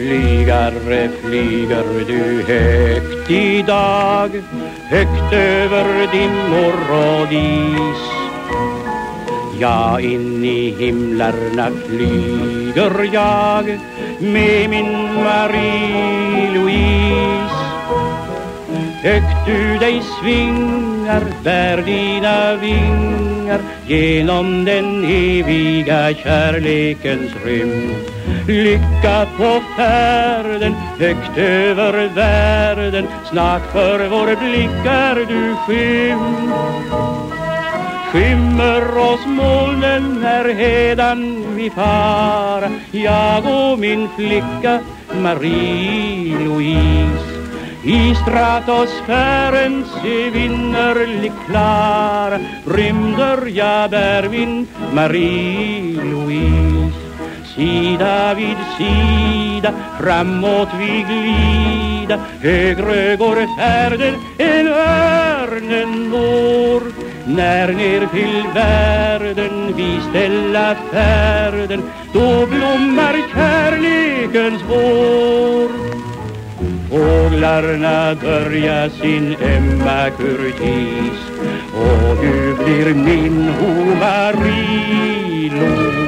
Flygare flyger du högt idag Högt över dimmor och dis Ja, in i himlarna flyger jag med min Marie-Louise. Högt du dig svingar, bär dina vingar genom den eviga kärlekens rymd Lycka på färden högt över världen Snart för vår blickar du skymd Skymmer oss molnen när hädan vi fara Jag och min flicka Marie-Louise i stratosfärens evinnerligt klara Rymder jag bär min Marie-Louise. Sida vid sida, framåt vi glida. Högre går färden än örnen vår När ner till världen vi ställa färden Då blommar kärlekens vår. Fåglarna börja sin ömma kurtis. Och du blir min ho Marie